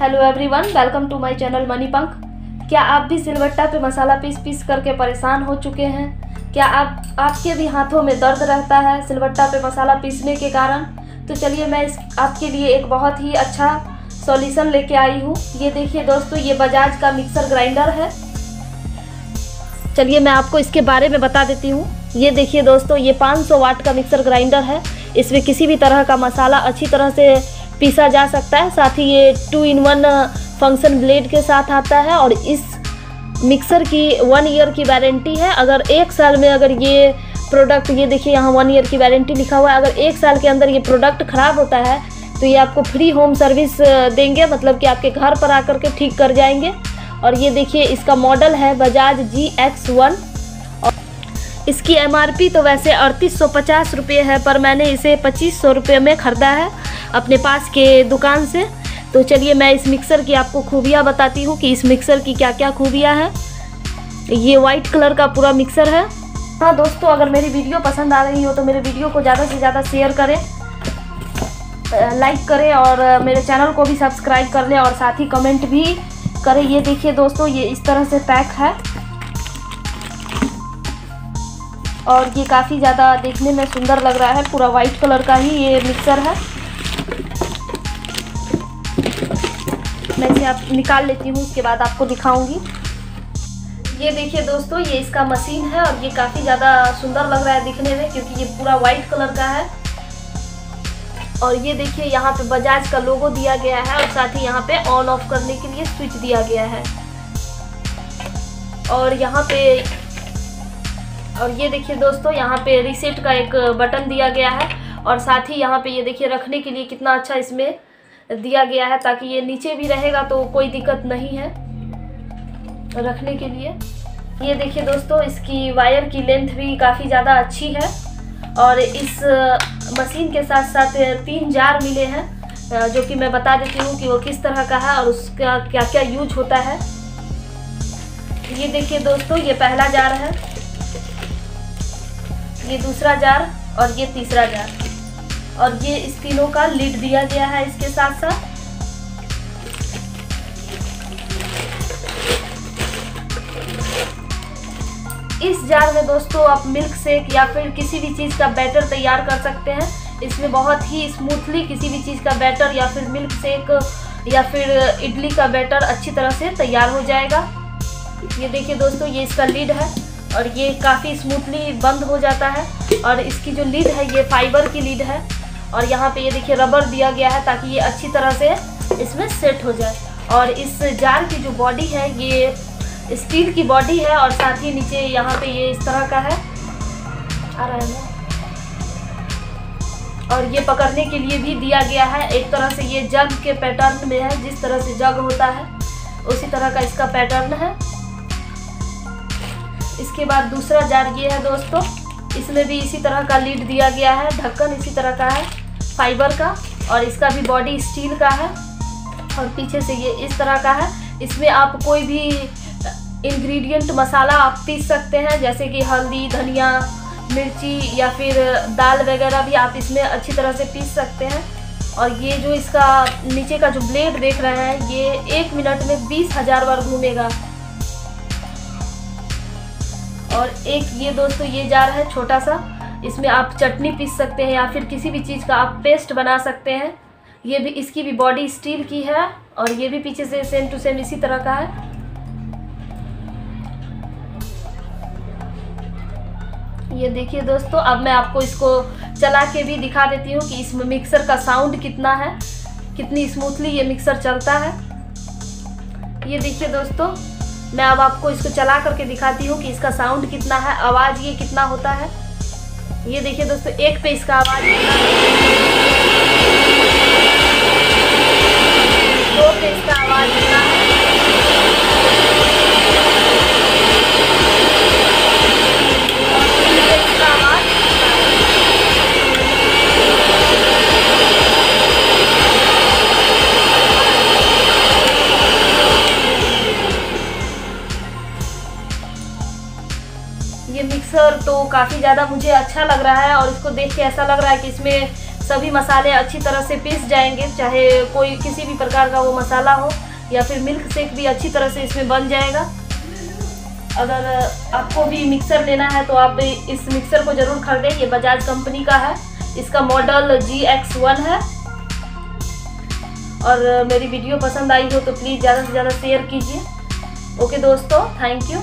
Hello everyone welcome to my channel money Pankh क्या आप भी सिलवट्टा पे मसाला पीस पीस करके परेशान हो चुके हैं? क्या आप, आपके भी हाथों में दर्द रहता है सिलवट्टा पे मसाला पीसने के कारण? तो चलिए मैं इस, आपके लिए एक बहुत ही अच्छा सॉल्यूशन लेके आई हूँ। ये देखिए दोस्तों, ये बजाज का मिक्सर ग्राइंडर है। चलिए मैं आपको इसके बारे में बता देती हूँ। ये देखिए दोस्तों, ये 500 वाट का मिक्सर ग्राइंडर है। इसमें किसी भी तरह का मसाला अच्छी तरह से पीसा जा सकता है। साथ ही ये two in one function blade के साथ आता है और इस मिक्सर की वन ईयर की वारंटी है। अगर एक साल में अगर ये प्रोडक्ट ये देखिए यहाँ वन ईयर की वारंटी लिखा हुआ है। अगर एक साल के अंदर ये प्रोडक्ट ख़राब होता है तो ये आपको फ्री होम सर्विस देंगे। मतलब कि आपके घर पर आकर के ठीक कर जाएँगे। और ये देखिए इसका मॉडल है बजाज जी एक्स वन और इसकी एमआरपी तो वैसे अड़तीस सौ पचास रुपये है, पर मैंने इसे पच्चीस सौ रुपये में ख़रीदा है। अपने पास के दुकान से। तो चलिए मैं इस मिक्सर की आपको खूबियाँ बताती हूँ कि इस मिक्सर की क्या क्या खूबियाँ हैं। ये वाइट कलर का पूरा मिक्सर है। हाँ दोस्तों, अगर मेरी वीडियो पसंद आ रही हो तो मेरे वीडियो को ज़्यादा से ज़्यादा शेयर करें लाइक करें और मेरे चैनल को भी सब्सक्राइब कर लें और साथ ही कमेंट भी करें। ये देखिए दोस्तों, ये इस तरह से पैक है। और ये काफ़ी ज़्यादा देखने में सुंदर लग रहा है, पूरा वाइट कलर का ही ये मिक्सर है। मैं इसे आप निकाल लेती हूँ, उसके बाद आपको दिखाऊँगी। ये देखिए दोस्तों, ये इसका मशीन है और ये काफ़ी ज़्यादा सुंदर लग रहा है दिखने में, क्योंकि ये पूरा वाइट कलर का है। और ये देखिए, यहाँ पे बजाज का लोगो दिया गया है और साथ ही यहाँ पे ऑन ऑफ़ करने के लिए स्विच दिया गया है। और यहाँ पे, और ये देखिए दोस्तों, यहाँ पे रिसेट का एक बटन दिया गया है और साथ ही यहाँ पे ये देखिए रखने के लिए कितना अच्छा इसमें दिया गया है ताकि ये नीचे भी रहेगा तो कोई दिक्कत नहीं है रखने के लिए। ये देखिए दोस्तों, इसकी वायर की लेंथ भी काफ़ी ज़्यादा अच्छी है और इस मशीन के साथ साथ तीन जार मिले हैं जो कि मैं बता देती हूँ कि वो किस तरह का है और उसका क्या क्या यूज़ होता है। ये देखिए दोस्तों, ये पहला जार है, ये दूसरा जार और ये तीसरा जार। और ये इस तीनों का लीड दिया गया है इसके साथ साथ। इस जार में दोस्तों आप मिल्क शेक या फिर किसी भी चीज़ का बैटर तैयार कर सकते हैं। इसमें बहुत ही स्मूथली किसी भी चीज़ का बैटर या फिर मिल्क शेक या फिर इडली का बैटर अच्छी तरह से तैयार हो जाएगा। ये देखिए दोस्तों, ये इसका लीड है और ये काफ़ी स्मूथली बंद हो जाता है। और इसकी जो लीड है, ये फाइबर की लीड है। और यहाँ पे ये देखिए रबर दिया गया है ताकि ये अच्छी तरह से इसमें सेट हो जाए। और इस जार की जो बॉडी है, ये स्टील की बॉडी है और साथ ही नीचे यहाँ पे ये इस तरह का है। आ रहा है और ये पकड़ने के लिए भी दिया गया है। एक तरह से ये जग के पैटर्न में है, जिस तरह से जग होता है, उसी तरह का इसका पैटर्न है। इसके बाद दूसरा जार ये है दोस्तों, इसमें भी इसी तरह का लीड दिया गया है, ढक्कन इसी तरह का है। फाइबर का और इसका भी बॉडी स्टील का है और पीछे से ये इस तरह का है। इसमें आप कोई भी इंग्रेडिएंट मसाला आप पीस सकते हैं, जैसे कि हल्दी, धनिया, मिर्ची या फिर दाल वगैरह भी आप इसमें अच्छी तरह से पीस सकते हैं। और ये जो इसका नीचे का जो ब्लेड देख रहे हैं, ये एक मिनट में बीस हज़ार बार घूमेगा। और एक ये दोस्तों ये जार है छोटा सा इसमें आप चटनी पीस सकते हैं या फिर किसी भी चीज़ का आप पेस्ट बना सकते हैं। ये भी, इसकी भी बॉडी स्टील की है और ये भी पीछे से सेम टू सेम इसी तरह का है। ये देखिए दोस्तों, अब मैं आपको इसको चला के भी दिखा देती हूँ कि इसमें मिक्सर का साउंड कितना है, कितनी स्मूथली ये मिक्सर चलता है। ये देखिए दोस्तों, मैं अब आपको इसको चला करके दिखाती हूँ कि इसका साउंड कितना है, आवाज़ ये कितना होता है। ये देखिए दोस्तों एक पे इसका आवाज़ दो पे इसका आवाज़ ये मिक्सर तो काफ़ी ज़्यादा मुझे अच्छा लग रहा है और इसको देख के ऐसा लग रहा है कि इसमें सभी मसाले अच्छी तरह से पीस जाएँगे, चाहे कोई किसी भी प्रकार का वो मसाला हो या फिर मिल्क शेक भी अच्छी तरह से इसमें बन जाएगा। अगर आपको भी मिक्सर लेना है तो आप इस मिक्सर को ज़रूर खरीदें, ये बजाज कंपनी का है। इसका मॉडल जी एक्स वन है। और मेरी वीडियो पसंद आई हो तो प्लीज़ ज़्यादा से ज़्यादा शेयर कीजिए। ओके दोस्तों थैंक यू